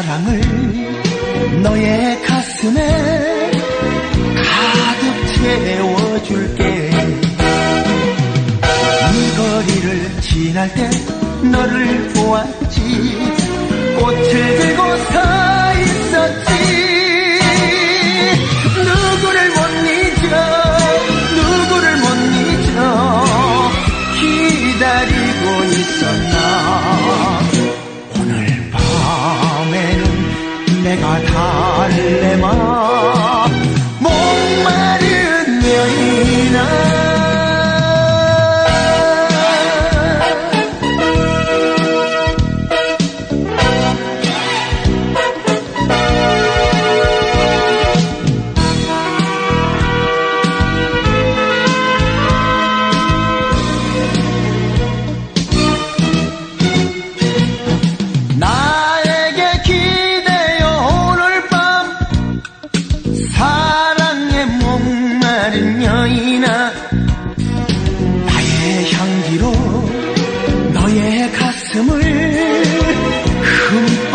사랑을 너의 가슴에 가득 채워줄게. 이 거리를 지날 때 너를 보았지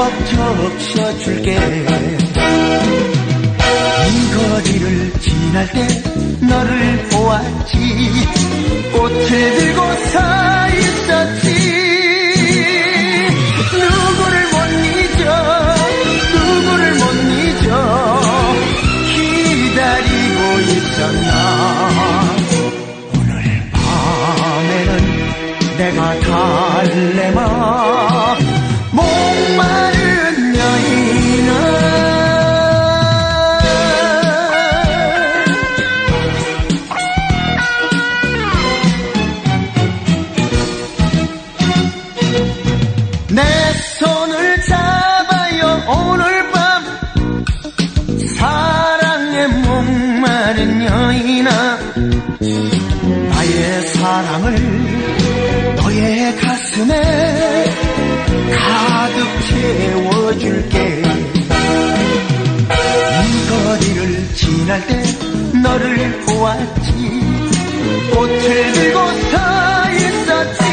흠뻑 적셔줄게. 이 거리를 지날 때 너를 보았지. 꽃을 들고 서 있었지. 누구를 못 잊어 누구를 못 잊어. 기다리고 있었나. 오늘 밤에는 내가 달래마 사랑을 너의 가슴에 가득 채워줄게. 이 거리를 지날 때 너를 보았지. 꽃을 들고 서 있었지.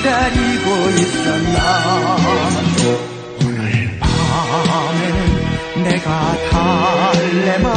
기다리고 있었나 내가 달래마